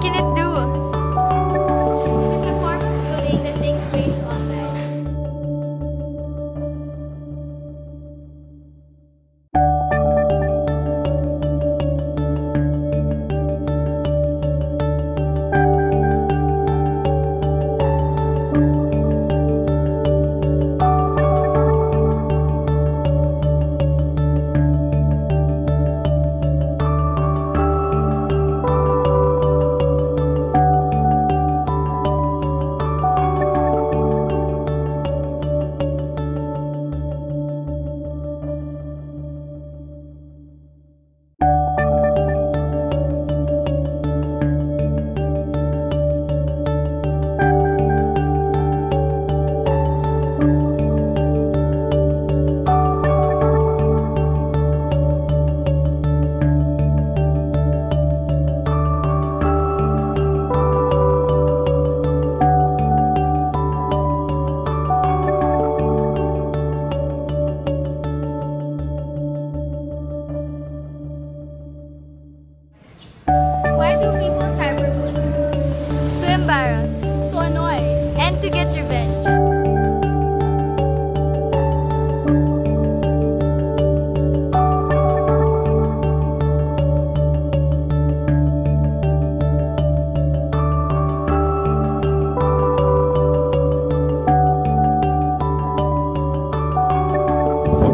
kilit